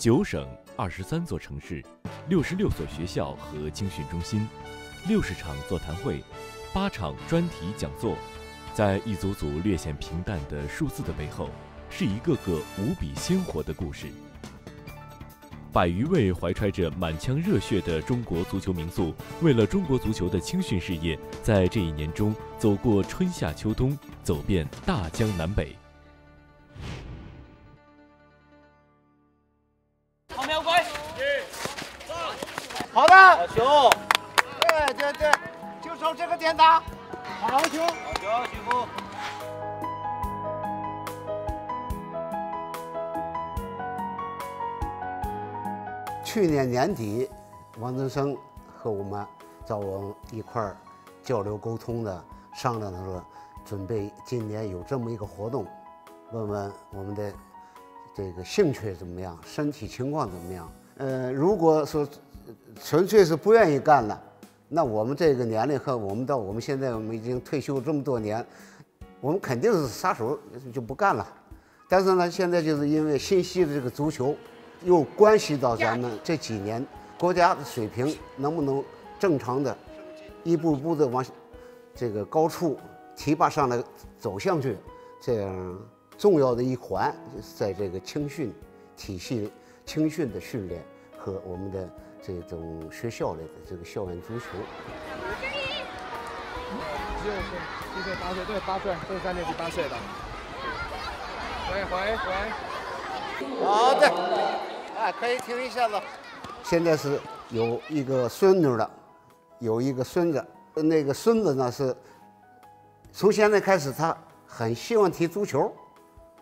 九省二十三座城市，六十六所学校和青训中心，六十场座谈会，八场专题讲座，在一组组略显平淡的数字的背后，是一个个无比鲜活的故事。百余位怀揣着满腔热血的中国足球名宿，为了中国足球的青训事业，在这一年中走过春夏秋冬，走遍大江南北。好的，好球，对对对，就从这个点打，好球，好球，许福。去年年底，王振生和我们找我一块儿交流沟通的，商量他说，准备今年有这么一个活动，问问我们的这个兴趣怎么样，身体情况怎么样。呃，如果说纯粹是不愿意干了，那我们这个年龄和我们到我们现在我们已经退休这么多年，我们肯定是撒手就不干了。但是呢，现在就是因为新兴的这个足球。又关系到咱们这几年国家的水平能不能正常的，一步步的往这个高处提拔上来走向去，这样重要的一环，在这个青训体系、青训的训练和我们的这种学校里的这个校园足球。六岁，七岁，八岁，对，八岁，都是三年级八岁的。回回回。好的。哎，可以停一下子。现在是有一个孙女了，有一个孙子。那个孙子呢是，从现在开始他很希望踢足球。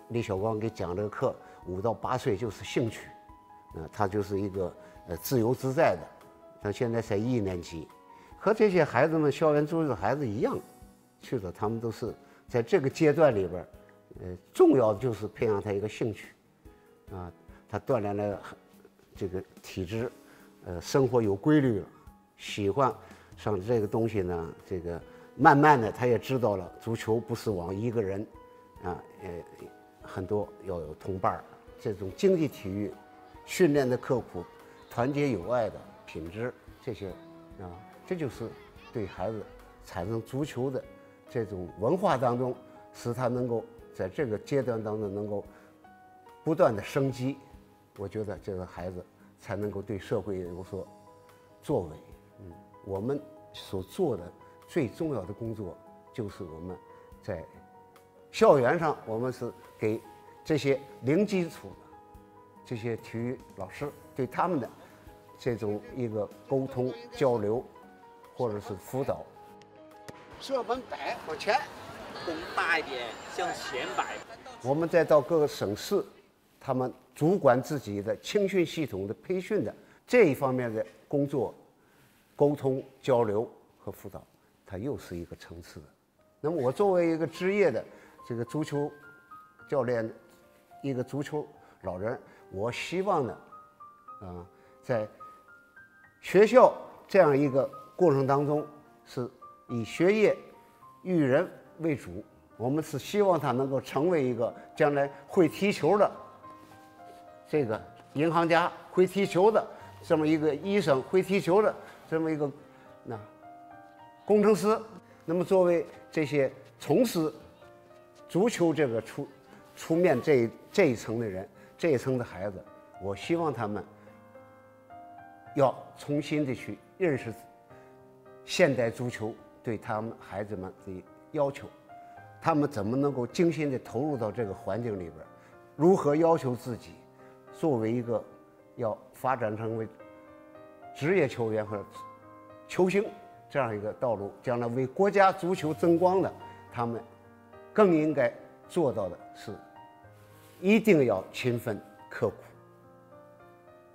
李小光给讲这个课，五到八岁就是兴趣，啊，他就是一个呃自由自在的。他现在才一年级，和这些孩子们校园足球的孩子一样，去的他们都是在这个阶段里边，呃，重要的就是培养他一个兴趣，啊。他锻炼了这个体质，呃，生活有规律了，喜欢上这个东西呢。这个慢慢的，他也知道了，足球不是往一个人，啊，呃，很多要有同伴儿。这种竞技体育训练的刻苦，团结友爱的品质，这些啊，这就是对孩子产生足球的这种文化当中，使他能够在这个阶段当中能够不断的升级。我觉得这个孩子才能够对社会有所作为。嗯，我们所做的最重要的工作，就是我们在校园上，我们是给这些零基础的这些体育老师，对他们的这种一个沟通交流，或者是辅导。射门摆往前，弓大一点，向前摆。我们再到各个省市。他们主管自己的青训系统的培训的这一方面的工作，沟通交流和辅导，它又是一个层次的。那么我作为一个职业的这个足球教练，一个足球老人，我希望呢，啊，在学校这样一个过程当中，是以学业育人为主。我们是希望他能够成为一个将来会踢球的。这个银行家会踢球的，这么一个医生会踢球的，这么一个那工程师，那么作为这些从事足球这个出出面这这一层的人，这一层的孩子，我希望他们要重新的去认识现代足球对他们孩子们的要求，他们怎么能够精心的投入到这个环境里边，如何要求自己。作为一个要发展成为职业球员和球星这样一个道路，将来为国家足球争光的，他们更应该做到的是，一定要勤奋刻苦。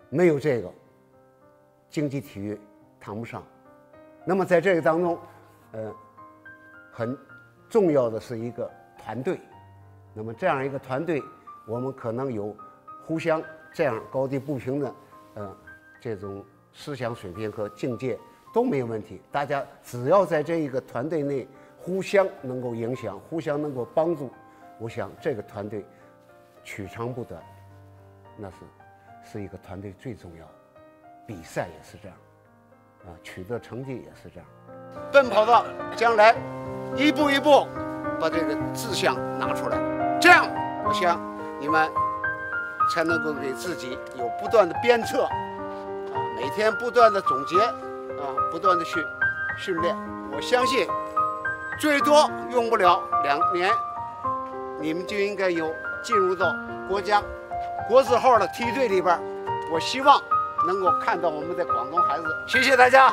没有这个，竞技体育谈不上。那么在这个当中，呃，很重要的是一个团队。那么这样一个团队，我们可能有。互相这样高低不平的，呃，这种思想水平和境界都没有问题。大家只要在这一个团队内互相能够影响、互相能够帮助，我想这个团队取长补短，那是是一个团队最重要。比赛也是这样，啊，取得成绩也是这样，奔跑到将来，一步一步把这个志向拿出来，这样，我想你们才能够给自己有不断的鞭策，啊，每天不断的总结，啊，不断的去训练。我相信，最多用不了两年，你们就应该有进入到国家国字号的梯队里边。我希望能够看到我们的广东孩子。谢谢大家。